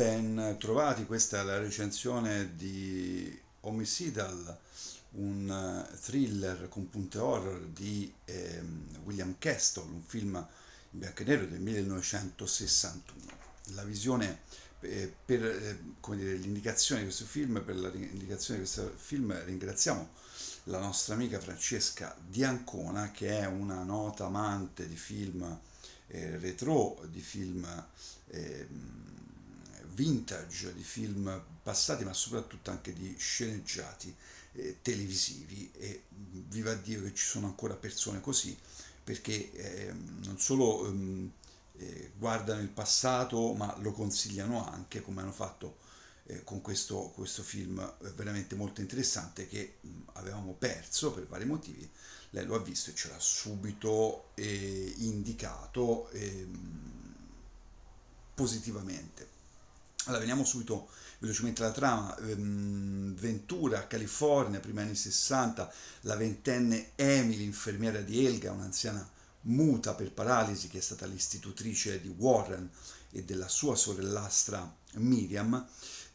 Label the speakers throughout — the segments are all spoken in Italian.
Speaker 1: Ben trovati, questa è la recensione di Homicidal, un eh, thriller con punte horror di eh, William Castle, un film in bianco e nero del 1961. La visione eh, per eh, dire, l'indicazione di questo film, per l'indicazione di questo film ringraziamo la nostra amica Francesca Diancona che è una nota amante di film eh, retro, di film ehm, vintage di film passati, ma soprattutto anche di sceneggiati eh, televisivi e viva Dio che ci sono ancora persone così, perché eh, non solo ehm, eh, guardano il passato, ma lo consigliano anche, come hanno fatto eh, con questo, questo, film veramente molto interessante che mh, avevamo perso per vari motivi. Lei lo ha visto e ce l'ha subito eh, indicato ehm, positivamente. Allora, veniamo subito velocemente alla trama. Ehm, Ventura, California, primi anni 60, la ventenne Emily, infermiera di Elga, un'anziana muta per paralisi che è stata l'istitutrice di Warren e della sua sorellastra Miriam.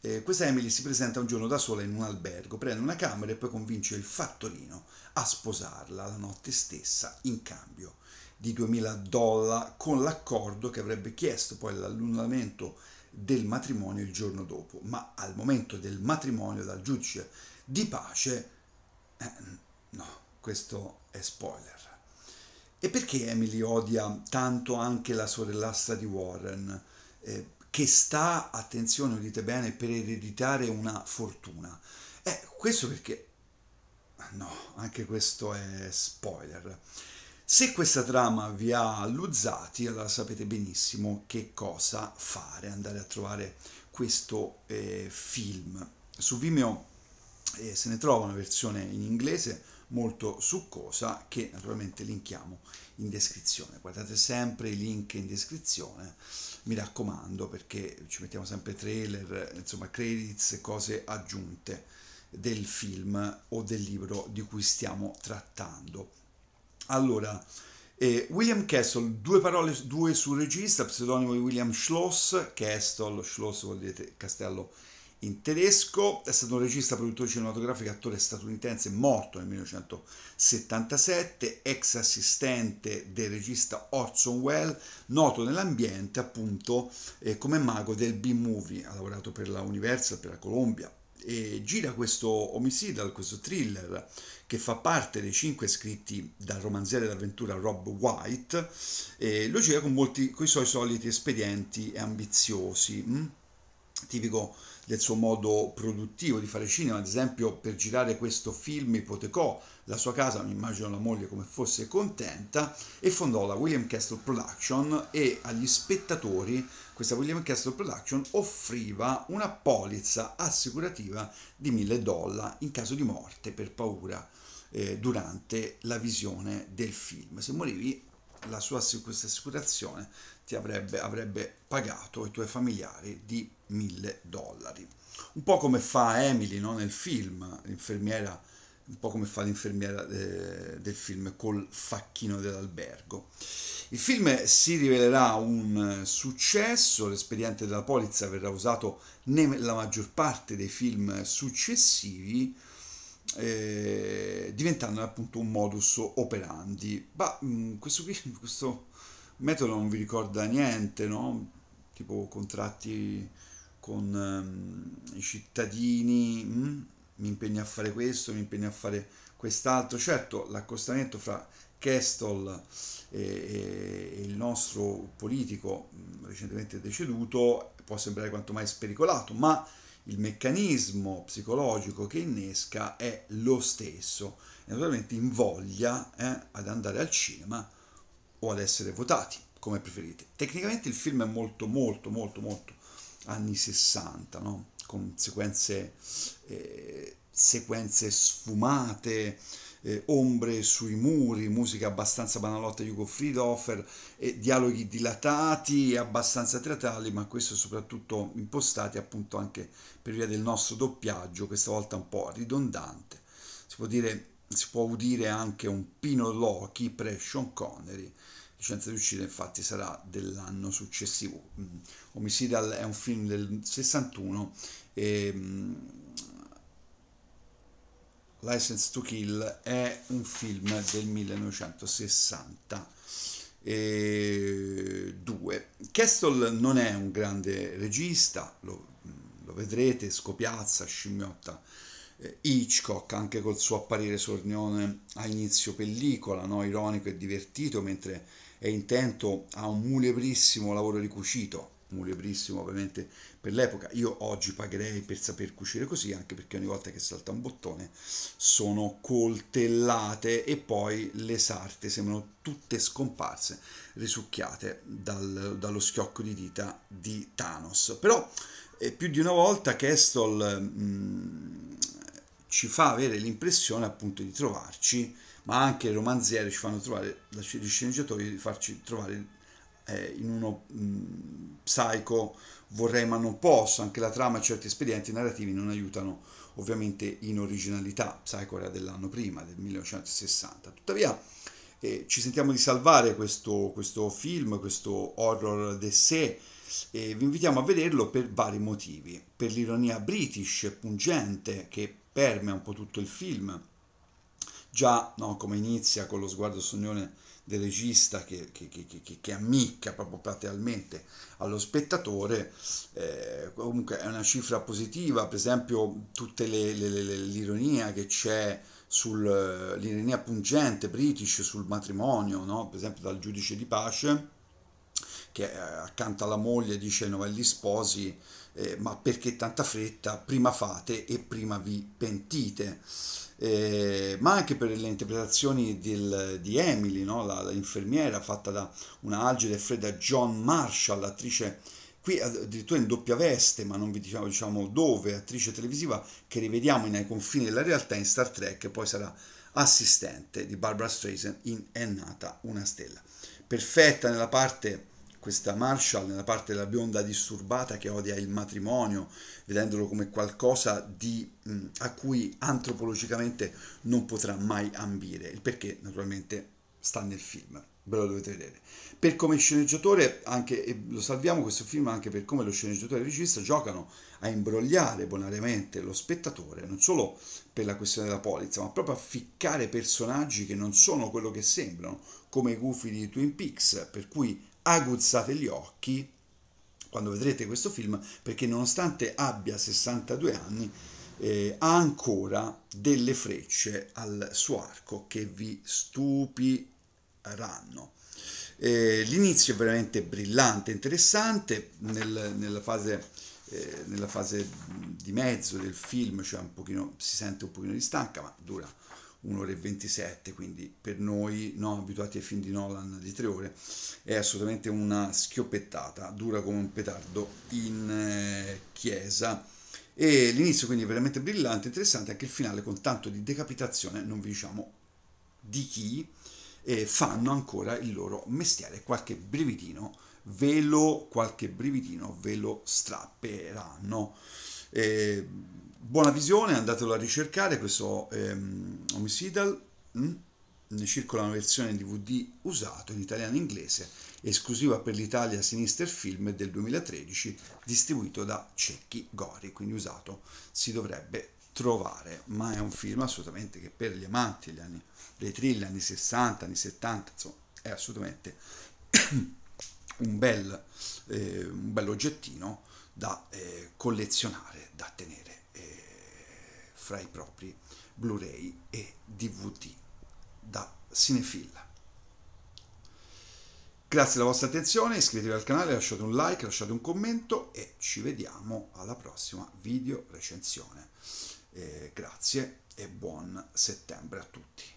Speaker 1: Eh, questa Emily si presenta un giorno da sola in un albergo, prende una camera e poi convince il fattorino a sposarla la notte stessa in cambio di 2000 dollari con l'accordo che avrebbe chiesto poi l'annullamento del matrimonio il giorno dopo, ma al momento del matrimonio dal giudice di pace, eh, no, questo è spoiler. E perché Emily odia tanto anche la sorellastra di Warren, eh, che sta, attenzione, udite bene, per ereditare una fortuna? Eh, questo perché, no, anche questo è spoiler. Se questa trama vi ha alluzzati, allora sapete benissimo che cosa fare, andare a trovare questo eh, film. Su Vimeo eh, se ne trova una versione in inglese molto succosa che naturalmente linkiamo in descrizione. Guardate sempre i link in descrizione, mi raccomando perché ci mettiamo sempre trailer, insomma credits, cose aggiunte del film o del libro di cui stiamo trattando. Allora, eh, William Castle, due parole, due sul regista, pseudonimo di William Schloss, Castle, Schloss vuol dire castello in tedesco, è stato un regista, produttore cinematografico attore statunitense morto nel 1977, ex assistente del regista Orson Welles, noto nell'ambiente appunto eh, come mago del B-movie, ha lavorato per la Universal, per la Columbia, e gira questo homicidal, questo thriller che fa parte dei cinque scritti dal romanziere d'avventura Rob White e lo gira con, molti, con i suoi soliti espedienti e ambiziosi, mh? Tipico del suo modo produttivo di fare cinema, ad esempio per girare questo film ipotecò la sua casa, mi immagino la moglie come fosse contenta, e fondò la William Castle Production e agli spettatori questa William Castle Production offriva una polizza assicurativa di 1000 dollari in caso di morte per paura eh, durante la visione del film. Se morivi, la sua, questa assicurazione ti avrebbe, avrebbe pagato i tuoi familiari di 1000 dollari. Un po' come fa Emily no? nel film, l'infermiera un po' come fa l'infermiera eh, del film col facchino dell'albergo. Il film si rivelerà un successo, l'espediente della polizza verrà usato nella maggior parte dei film successivi, eh, diventando appunto un modus operandi. Ma mm, questo, questo metodo non vi ricorda niente, no? Tipo contratti con um, i cittadini. Mm? mi impegno a fare questo, mi impegno a fare quest'altro. Certo, l'accostamento fra Kestol e, e il nostro politico recentemente deceduto può sembrare quanto mai spericolato, ma il meccanismo psicologico che innesca è lo stesso naturalmente invoglia eh, ad andare al cinema o ad essere votati, come preferite. Tecnicamente il film è molto molto molto molto anni 60, no? con sequenze, eh, sequenze sfumate, eh, ombre sui muri, musica abbastanza banalotta di Hugo Friedhofer, eh, dialoghi dilatati e abbastanza teatrali, ma questo soprattutto impostati appunto anche per via del nostro doppiaggio, questa volta un po' ridondante. Si può dire si può udire anche un Pino Loki pre Sean Connery Licenza di uccidere infatti sarà dell'anno successivo. Mm. Homicidal è un film del 61 e mm, License to Kill è un film del 1962. Castle non è un grande regista, lo, lo vedrete, scopiazza, scimmiotta Hitchcock anche col suo apparire sornione a inizio pellicola, no? ironico e divertito, mentre è intento a un mulebrissimo lavoro di cucito, mulebrissimo ovviamente per l'epoca. Io oggi pagherei per saper cucire così, anche perché ogni volta che salta un bottone sono coltellate e poi le sarte sembrano tutte scomparse, risucchiate dal, dallo schiocco di dita di Thanos. Però eh, più di una volta Castle mh, mm, ci fa avere l'impressione appunto di trovarci, ma anche i romanzieri ci fanno trovare, gli sceneggiatori di farci trovare eh, in uno mh, mm, psycho. Vorrei ma non posso, anche la trama e certi espedienti narrativi non aiutano ovviamente in originalità, Psycho era dell'anno prima, del 1960, tuttavia eh, ci sentiamo di salvare questo, questo film, questo horror de sé, e vi invitiamo a vederlo per vari motivi, per l'ironia british pungente che permea un po' tutto il film, già no, come inizia con lo sguardo sognone del regista che, che, che, che, ammicca proprio platealmente allo spettatore, eh, comunque è una cifra positiva, per esempio tutta l'ironia che c'è sull'ironia pungente british sul matrimonio, no? per esempio dal giudice di pace che eh, accanto alla moglie dice ai novelli sposi eh, ma perché tanta fretta, prima fate e prima vi pentite. Eh, ma anche per le interpretazioni del, di Emily, no? la, fatta da una algida e fredda John Marshall, attrice qui addirittura in doppia veste, ma non vi diciamo, diciamo dove, attrice televisiva che rivediamo nei confini della realtà in Star Trek e poi sarà assistente di Barbara Streisand in È nata una stella. Perfetta nella parte questa Marshall nella parte della bionda disturbata che odia il matrimonio, vedendolo come qualcosa di, mh, a cui antropologicamente non potrà mai ambire. Il perché naturalmente sta nel film, ve lo dovete vedere. Per come sceneggiatore, anche, lo salviamo questo film anche per come lo sceneggiatore e il regista giocano a imbrogliare bonariamente lo spettatore, non solo per la questione della polizza, ma proprio a ficcare personaggi che non sono quello che sembrano, come i gufi di Twin Peaks, per cui aguzzate gli occhi quando vedrete questo film perché nonostante abbia 62 anni eh, ha ancora delle frecce al suo arco che vi stupiranno. Eh, l'inizio è veramente brillante, interessante, nel, nella, fase, eh, nella, fase, di mezzo del film cioè un pochino, si sente un pochino di stanca, ma dura un'ora e 27, quindi per noi non abituati ai film di Nolan di tre ore è assolutamente una schioppettata, dura come un petardo in eh, chiesa e l'inizio quindi è veramente brillante, interessante anche il finale con tanto di decapitazione, non vi diciamo di chi, e fanno ancora il loro mestiere, qualche brividino ve lo, qualche brividino ve lo strapperanno. Eh, buona visione, andatelo a ricercare, questo ehm, Homicidal, mm? ne circola una versione DVD usato in italiano e inglese, esclusiva per l'Italia Sinister Film del 2013, distribuito da Cecchi Gori, quindi usato si dovrebbe trovare, ma è un film assolutamente che per gli amanti degli anni, dei thriller anni 60, anni 70, insomma, è assolutamente un bel, eh, un bel oggettino da eh, collezionare, da tenere fra i propri Blu-ray e DVD da Cinefilla. Grazie della vostra attenzione, iscrivetevi al canale, lasciate un like, lasciate un commento e ci vediamo alla prossima video recensione. Eh, grazie e buon settembre a tutti.